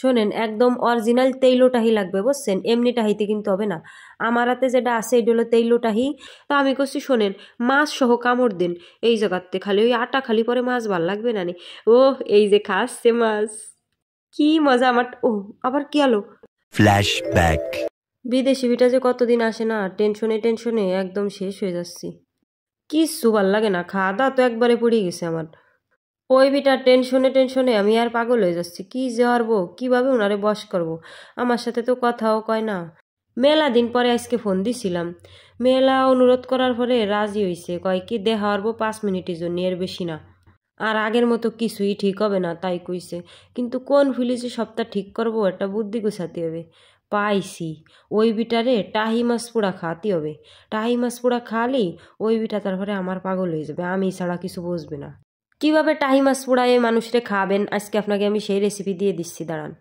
শোনেন একদম অরিজিনাল তেইলোটাহি লাগবে বুঝছেন? এমনি টাহিতে কিন্তু হবে না। আমার হাতে যেটা আছে এটা হলো তেইলোটাহি। তো আমি করছি শোনেন মাছ সহ কামড় দিন। এই জায়গাতে খালি ওই আটা খালি পরে মাছ ভালো লাগবে না নি? ও এই যে খাসছে মাছ। কি মজা আমার ও আবার কি আলো? Flashback. বিদেশি বিটা যে কতদিন আসে না টেনশনে টেনশনে একদম শেষ হয়ে যাচ্ছি। কিচ্ছু ভালো লাগে না খাওয়া দাওয়া তো একবারে পড়ে গেছে আমার। ওই বিটা টেনশনে টেনশনে আমি আর পাগল হয়ে যাচ্ছি। কি যে হারবো, কীভাবে ওনারে বস করব? আমার সাথে তো কথাও কয় না। মেলা দিন পরে আজকে ফোন দিছিলাম। মেলা অনুরোধ করার পরে রাজি হইছে। কয় কি, দেহা হারবো পাঁচ মিনিটের জন্য, এর বেশি না। আর আগের মতো কিছুই ঠিক হবে না, তাই কইছে। কিন্তু কোন ফিলিজে সপ্তাহ ঠিক করব, একটা বুদ্ধি গুছাতে হবে। পাইছি। ওই বিটারে টাহি মাছ পোড়া খাওয়াতে হবে। টাহি মাছ পোড়া খাওয়ালি ওই বিটা তারপরে আমার পাগল হয়ে যাবে। আমি ছাড়া কিছু বুঝবে না। কীভাবে টাহি মাছ পোড়ায় মানুষরে খাবেন? আজকে আপনাকে আমি সেই রেসিপি দিয়ে দিচ্ছি, দাঁড়ান।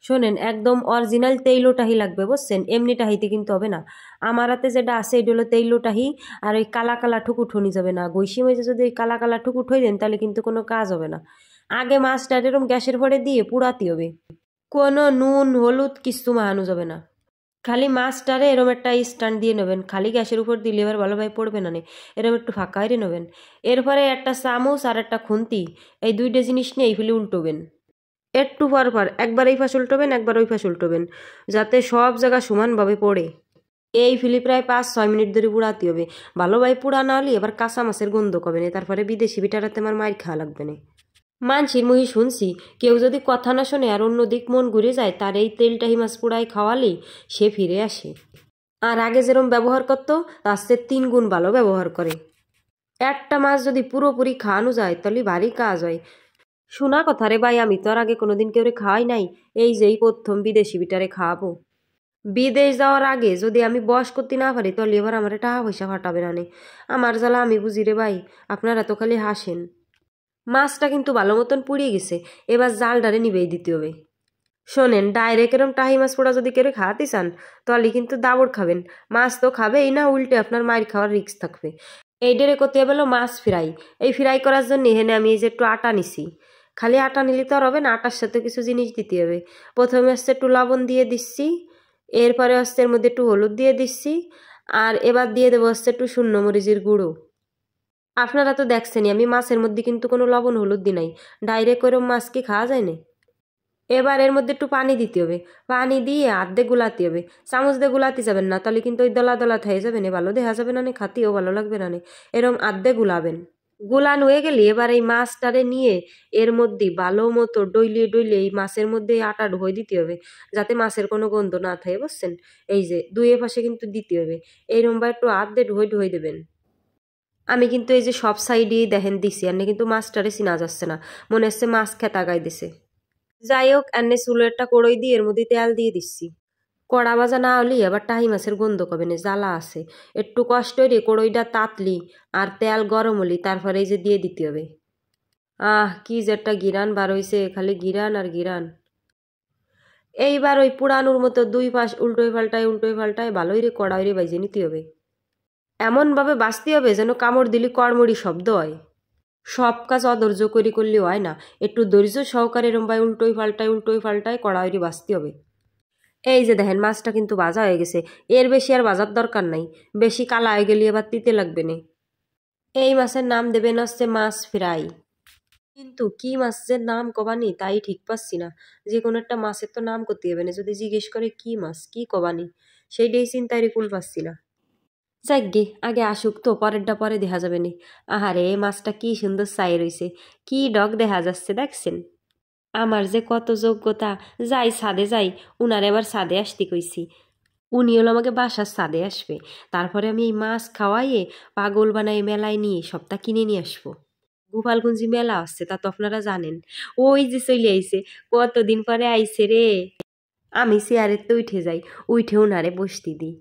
শোনেন, একদম অরিজিনাল তেইলো টাহি লাগবে, বুঝছেন? এমনি টাহিতে কিন্তু হবে না। আমার হাতে যেটা আছে, এটা হলো তেইলো টাহি আর ওই কালা কালা ঠুকুট হনি যাবে না। গৈসি মেজে যদি ওই কালা কালা হয়ে দেন, তাহলে কিন্তু কোনো কাজ হবে না। আগে মাছটা এরকম গ্যাসের ভরে দিয়ে পুড়াতে হবে। কোনো নুন, হলুদ কিছু মাহানো যাবে না। খালি মাছটারে এরম একটা স্ট্যান্ড দিয়ে নেবেন, খালি গ্যাসের উপর দিলে এবার ভালোভাবে পড়বে না এরম একটু ফাঁকা হয়ে নেবেন। এরপরে একটা চামচ আর একটা খুন্তি, এই দুইটা জিনিস নিয়ে এই ফেলে উল্টোবেন। একটু পর পর, একবার এই পাশ উল্টোবেন, একবার ওই পাশ উল্টোবেন, যাতে সব জায়গা সমানভাবে পড়ে। এই ফিলি প্রায় পাঁচ ছয় মিনিট ধরে পুড়াতে হবে। ভালোভাবে পুড়া না হলে এবার কাঁচা মাছের গন্ধ কবে না, তারপরে বিদেশি বিটারাতে আমার মায়ের খাওয়া লাগবে না। মানসির মুহি শুনছি। কেউ যদি কথা না শোনে আর অন্য দিক মন ঘুরে যায়, তার এই তেলটাহি মাছ পোড়ায় খাওয়ালে সে ফিরে আসে। আর আগে যেরম ব্যবহার করতো, তার তিন গুণ ভালো ব্যবহার করে। একটা মাছ যদি পুরোপুরি খাওয়ানো যায়, তাহলে ভারী কাজ হয়। শোনা কথা রে ভাই, আমি তো আর আগে কোনোদিন কেউ রে খাওয়াই নাই। এই যে এই প্রথম বিদেশি বিটারে খাওয়াবো। বিদেশ যাওয়ার আগে যদি আমি বস করতে না পারি, তাহলে এবার আমার টাকা পয়সা ফাটাবে নে। আমার জ্বালা আমি বুঝি রে ভাই, আপনারা তো খালি হাসেন। মাছটা কিন্তু ভালো মতন পুড়িয়ে গেছে। এবার জাল জালডারে নিবেই দিতে হবে। শোনেন ডাইরেক্ট এরম টাহি মাছ পোড়া যদি কেউ খাওয়াতে চান, তাহলে কিন্তু দাবড় খাবেন। মাছ তো খাবেই না, উল্টে আপনার মায়ের খাওয়ার রিস্ক থাকবে। এই ডেরে করতে হবে হলো মাছ ফ্রাই। এই ফ্রাই করার জন্য এখানে আমি এই যে একটু আটা নিছি। খালি আটা নিলে তো আর হবে না, আটার সাথে কিছু জিনিস দিতে হবে। প্রথমে হচ্ছে একটু লবণ দিয়ে দিচ্ছি, এরপরে হচ্ছে এর মধ্যে একটু হলুদ দিয়ে দিচ্ছি, আর এবার দিয়ে দেবো হচ্ছে একটু শূন্য মরিচের গুঁড়ো। আপনারা তো দেখছেনই, আমি মাছের মধ্যে কিন্তু কোনো লবণ হলুদ দিই নাই। ডাইরেক্ট করে মাছ কি খাওয়া যায় না এবার এর মধ্যে একটু পানি দিতে হবে। পানি দিয়ে আর্ধেক গুলাতে হবে। চামচ দিয়ে গুলাতে যাবেন না, তাহলে কিন্তু ওই দলা দলা হয়ে যাবে না, ভালো দেখা যাবে না খাতেও ভালো লাগবে না এরম আর্ধেক গুলাবেন। গুলান হয়ে গেলে এবার এই মাছটারে নিয়ে এর মধ্যে ভালো মতো ডইলিয়ে ডইলিয়ে এই মাছের মধ্যে আটা ঢোয় দিতে হবে, যাতে মাছের কোনো গন্ধ না থাকে বুঝছেন? এই যে দুই পাশে কিন্তু দিতে হবে। বা একটু আর্ধে ঢোয় ঢোয় দেবেন। আমি কিন্তু এই যে সব সাইডেই দেখেন দিছি এনে কিন্তু মাছটারে চিনা যাচ্ছে না। মনে হচ্ছে মাছ খেতা গাই দিছে। যাই হোক এনে একটা কড়ই দিয়ে এর মধ্যে তেল দিয়ে দিচ্ছি। কড়া বাজা না হলেই আবার টাহি মাছের গন্ধ কবে না, জ্বালা আছে। একটু কষ্ট রে কড়ইটা তাতলি আর তেল গরম হলি তারপরে এই যে দিয়ে দিতে হবে। আহ, কি যে একটা গিরান বার হইছে, খালি গিরান আর গিরান। এইবার ওই পুরানোর মতো দুই পাশ উল্টোই পাল্টায় উল্টোই পাল্টায় ভালোই রে কড়াই রে বাইজে নিতে হবে। এমনভাবে বাঁচতে হবে যেন কামড় দিলি কড়মড়ি শব্দ হয়। সব কাজ অধৈর্য করি করলে হয় না। একটু ধৈর্য সহকারে রম্বাই উল্টোই পাল্টায় উল্টোই পাল্টায় কড়াইরি বাঁচতে হবে। এই যে দেখেন, মাছটা কিন্তু বাজা হয়ে গেছে। এর বেশি আর বাজার দরকার নাই। বেশি কালা হয়ে গেলে এবার তিতে লাগবে না। এই মাছের নাম দেবেন হচ্ছে মাছ ফ্রাই। কিন্তু কি মাছের নাম কবানি তাই ঠিক পাচ্ছি না। যে কোনো একটা মাছের তো নাম করতে হবে না। যদি জিজ্ঞেস করে কি মাছ, কি কবানি, সেইটাই চিন্তায় কুল পাচ্ছি না। যাগ্গে আগে আসুক তো পরেরটা পরে দেখা যাবে নি। আহারে, মাছটা কি সুন্দর চাই রইছে। কি ডগ দেখা যাচ্ছে, দেখছেন? আমার যে কত যোগ্যতা, যাই সাদে যাই, উনার এবার সাদে আসতে কইছি। উনি হলো আমাকে বাসার সাদে আসবে। তারপরে আমি এই মাছ খাওয়াইয়ে পাগল বানাই মেলায় নিয়ে সবটা কিনে নিয়ে আসব। গোপালগঞ্জি মেলা আসছে তা তো আপনারা জানেন। ওই যে চলে আইছে, কতদিন পরে আইছে রে? আমি চেয়ারের তো উঠে যাই, উঠে উনারে বসতে দিই।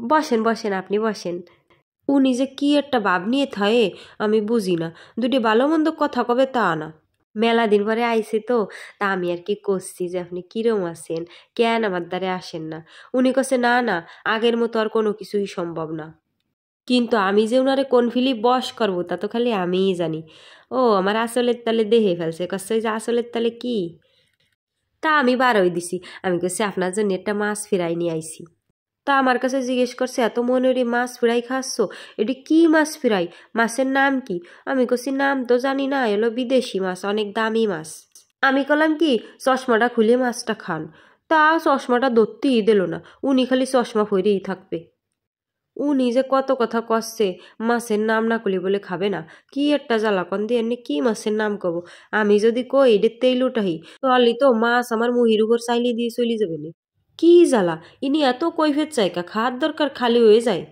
বসেন বসেন আপনি, বসেন। উনি যে কি একটা ভাব নিয়ে থয়ে, আমি বুঝি না। দুটি ভালো মন্দ কথা কবে তা না। মেলা দিন পরে আইসে তো, তা আমি আর কি করছি যে আপনি কিরম আছেন? কেন আমার দ্বারে আসেন না? উনি কছে না না, আগের মতো আর কোনো কিছুই সম্ভব না। কিন্তু আমি যে উনারে কোন ফিলি বস করব, তা তো খালি আমিই জানি। ও, আমার আসলের তালে দেহে ফেলছে। কচ্ছে যে আসলের তালে কি? তা আমি বারোই দিছি। আমি কইছি, আপনার জন্য একটা মাছ ফিরাই নিয়ে আইছি। তা আমার কাছে জিজ্ঞেস করছে, এত মনেরই মাছ ফিরাই খাচ্ছ? এটি কি মাছ ফিরাই? মাছের নাম কি? আমি কছি নাম তো জানি না, এলো বিদেশি মাছ, অনেক দামি মাছ। আমি কলাম কি, চশমাটা খুলে মাছটা খান। তা চশমাটা ধরতেই দিল না, উনি খালি চশমা ফইরেই থাকবে। উনি যে কত কথা কষছে মাছের নাম না কলি বলে খাবে না। কি একটা জ্বালাকন দিয়ে এমনি কি মাছের নাম কব? আমি যদি কই, এদের তেল উঠাই, তাহলে তো মাছ আমার মুহির উপর চাইলে দিয়ে চলে যাবে না। কি জ্বালা? ইনি এত কৈফের চাইকা খাওয়ার দরকার খালি হয়ে যায়।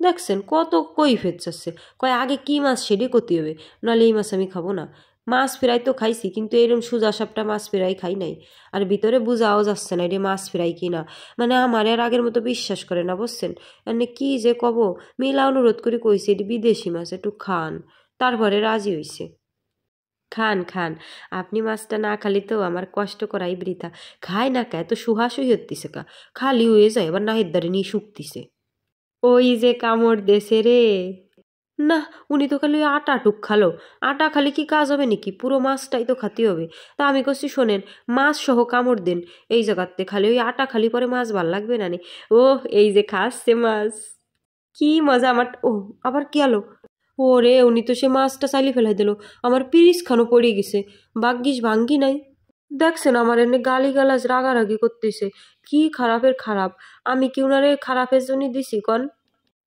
দেখছেন, কত কৈফের চাচ্ছে। কয়, আগে কি মাছ সেটি করতে হবে? নাহলে এই মাছ আমি খাব না। মাছ ফেরাই তো খাইছি, কিন্তু এরম সুজা সাপটা মাছ ফেরাই খাই নাই। আর ভিতরে বুঝাও যাচ্ছে না এটা মাছ ফেরাই কি না? মানে আমার আর আগের মতো বিশ্বাস করে না, বুঝছেন? এনে কি যে কব? মিলা অনুরোধ করে কইছে, এটি বিদেশি মাছ, একটু খান। তারপরে রাজি হইছে। খান খান। আপনি মাছটা না খালি তো আমার কষ্ট করাই বৃথা। খায় না কা? এত সুহাসই হতিছে কা? খালি হয়ে যায় এবার না হেদ্দারে নিয়ে শুকতিছে। ওই যে কামড় দেশে রে। না, উনি তো খালি আটা টুক খালো। আটা খালি কি কাজ হবে নাকি? পুরো মাছটাই তো খাতে হবে। তা আমি করছি শোনেন মাছ সহ কামড় দেন। এই জায়গাতে খালি ওই আটা খালি পরে মাছ ভালো লাগবে না নি? ও এই যে খাচ্ছে মাছ। কি মজা আমার ও আবার কি আলো? ও রে উনি তো সে মাছটা চালি ফেলাই দিল। আমার পিরিস খানো পড়ে গেছে। বাগ্যিস ভাঙ্গি নাই। দেখছেন আমার এমনি গালি গালাজ রাগারাগি করতেছে। কি খারাপের খারাপ? আমি কি উনারে খারাপের জন্য দিছি, কন?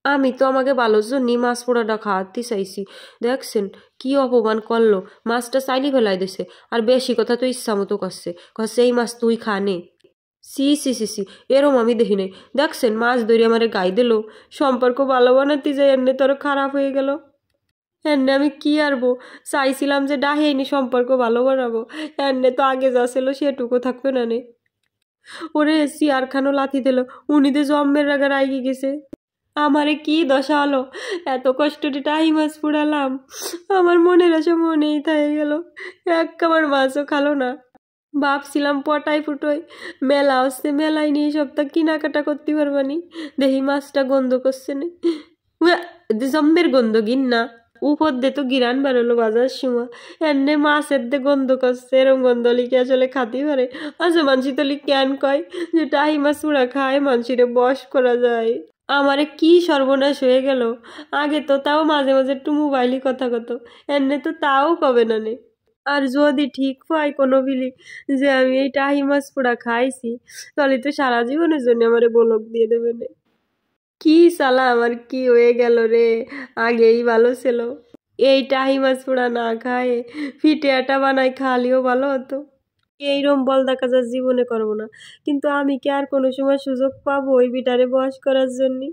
আমি তো আমাকে ভালোর জন্যই মাছ পোড়াটা খাওয়াতে চাইছি। দেখছেন কি অপমান করল। মাছটা চাইলি ফেলাই দিছে। আর বেশি কথা তো ইচ্ছা মতো করছে। কচ্ছে এই মাছ তুই খা নে? সি সি সি সি, এরম আমি দেখি নাই। দেখছেন মাছ ধরে আমারে গাই দিল। সম্পর্ক ভালো বানাতে যাই, এমনি তোর খারাপ হয়ে গেল। এমনি আমি কি আরবো চাইছিলাম যে ডাহেনি সম্পর্ক ভালো বানাবো। এমনি তো আগে যা ছিল সেটুকু থাকবে না নে। ওরে সিয়ার খানো লাথি দিল। উনি তো জম্মের রাগা রাগি গেছে। আমারে কি দশা হলো? এত কষ্টটি টাই মাছ পুড়ালাম। আমার মনের আশা মনেই থাকে গেল। এক কামার মাছও খালো না। ভাবছিলাম পটাই ফুটোয় মেলা আসছে মেলায় নিয়ে সপ্তাহ কেনাকাটা করতে পারবানি। দেখি মাছটা গন্ধ করছে না। জম্বের গন্ধ গিন না উপর দিয়ে তো গিরান বেরোলো বাজার সময়। এনে মাছের দে গন্ধ করছে, এরম গন্ধ লিখে আসলে খাতে পারে আচ্ছা মানসি তো ক্যান কয় যে টাহি মাছ পুরা খায়, মানসিরে বস করা যায়। আমারে কি সর্বনাশ হয়ে গেল। আগে তো তাও মাঝে মাঝে একটু মোবাইলই কথা কত এনে তো তাও কবে না নে। আর যদি ঠিক হয় কোনো বিলি যে আমি এই টাহি মাছ পোড়া খাইছি, তাহলে তো সারা জীবনের জন্য আমারে বলক দিয়ে দেবে নে। সালা আমার কি হয়ে গেল রে? আগেই ভালো ছিল। এই টাহি মাছ পোড়া না খায়, ফিটে আটা বানাই খালিও ভালো হতো। এইরম বল দেখা যায়, জীবনে করব না। কিন্তু আমি কি আর কোনো সময় সুযোগ পাবো ওই বিটারে বয়স করার জন্যে?